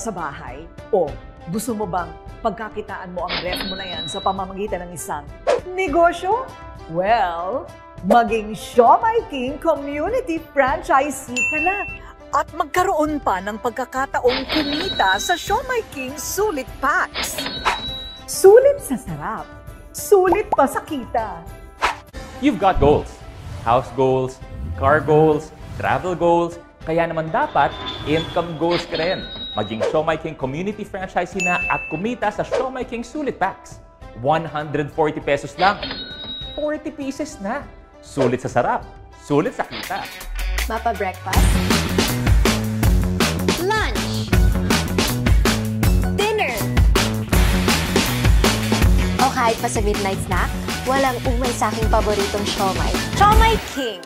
sa bahay? O gusto mo bang pagkakitaan mo ang ref mo na yan sa pamamagitan ng isang negosyo? Well, maging Shomai King Community Franchisee ka na at magkaroon pa ng pagkakataong kumita sa Shomai King Sulit Packs. Sulit sa sarap, sulit pa sa kita. You've got goals. House goals, car goals, travel goals, kaya naman dapat income goals ka rin. Maging Show My King community franchisee na at kumita sa Show My King Sulit Packs. 140 pesos lang. 40 pieces na. Sulit sa sarap, sulit sa kita. Mapa breakfast. Lunch. Dinner. O kahit pa sa midnight snack, walang umay sa aking paboritong siomay. Siomay King!